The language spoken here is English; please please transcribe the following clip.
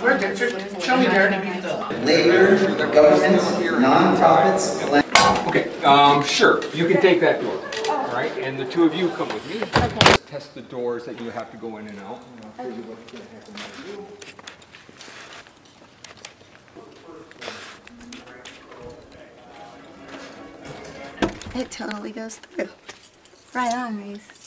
Where, Show me, there. labor, governments, nonprofits. Okay, um, sure, you can take that door, all right? And the two of you come with me. Okay. Test the doors that you have to go in and out. It totally goes through. Right on, Reese.